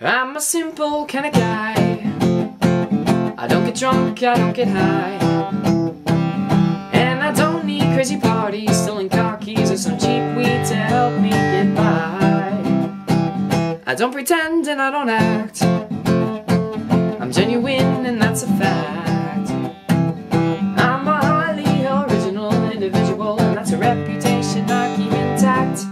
I'm a simple kind of guy. I don't get drunk, I don't get high. And I don't need crazy parties, Stealing car keys or some cheap weed to help me get by. I don't pretend and I don't act. I'm genuine and that's a fact. I'm a highly original individual and that's a reputation I keep intact.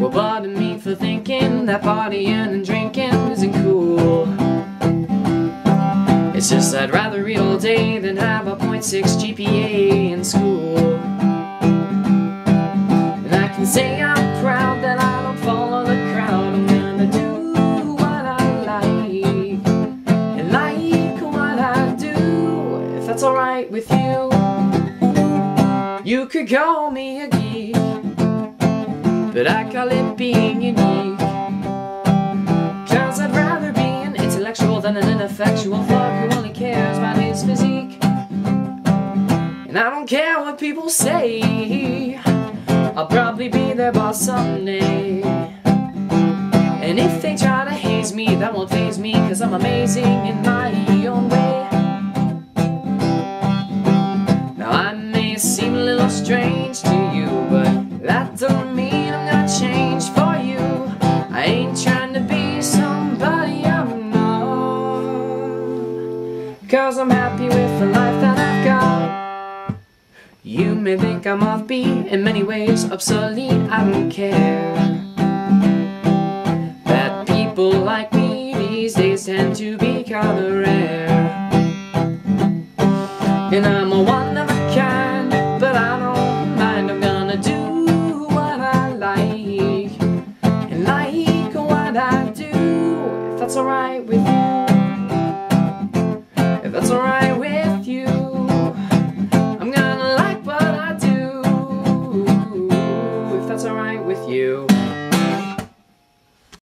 Well, pardon me for thinking that partying and drinking isn't cool. It's just I'd rather read all day than have a 0.6 GPA in school. And I can say I'm that's alright with you, you could call me a geek but I call it being unique. Cause I'd rather be an intellectual than an ineffectual fuck who only cares about his physique. And I don't care what people say, I'll probably be their boss someday. And if they try to haze me, that won't faze me, cause I'm amazing in my Cause I'm happy with the life that I've got. You may think I'm offbeat, in many ways obsolete, I don't care. That people like me these days tend to be kinda rare. And I'm a one of a kind, but I don't mind. I'm gonna do what I like and like what I do. If that's alright with you.